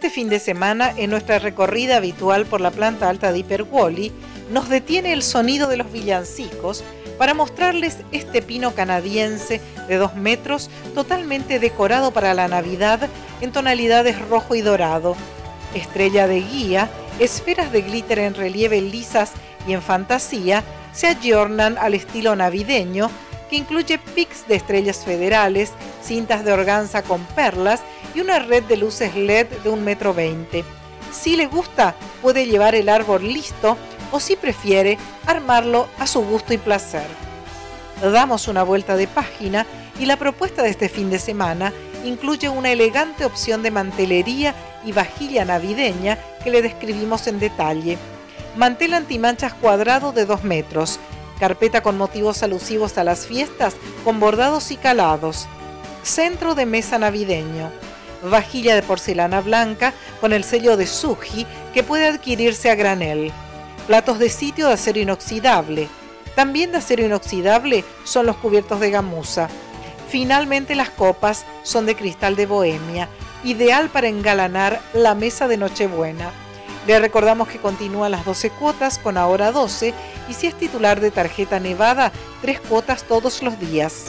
Este fin de semana, en nuestra recorrida habitual por la planta alta de Hiperwally, nos detiene el sonido de los villancicos para mostrarles este pino canadiense de 2 metros totalmente decorado para la Navidad en tonalidades rojo y dorado. Estrella de guía, esferas de glitter en relieve lisas y en fantasía se ayornan al estilo navideño que incluye pics de estrellas federales, cintas de organza con perlas y una red de luces LED de un metro veinte. Si le gusta, puede llevar el árbol listo o si prefiere, armarlo a su gusto y placer. Damos una vuelta de página y la propuesta de este fin de semana incluye una elegante opción de mantelería y vajilla navideña que le describimos en detalle. Mantel antimanchas cuadrado de 2 metros, carpeta con motivos alusivos a las fiestas con bordados y calados, centro de mesa navideño, vajilla de porcelana blanca con el sello de Suji que puede adquirirse a granel, platos de sitio de acero inoxidable. También de acero inoxidable son los cubiertos de gamuza. Finalmente las copas son de cristal de Bohemia, ideal para engalanar la mesa de Nochebuena. Le recordamos que continúan las 12 cuotas con ahora 12 y si es titular de tarjeta nevada, 3 cuotas todos los días.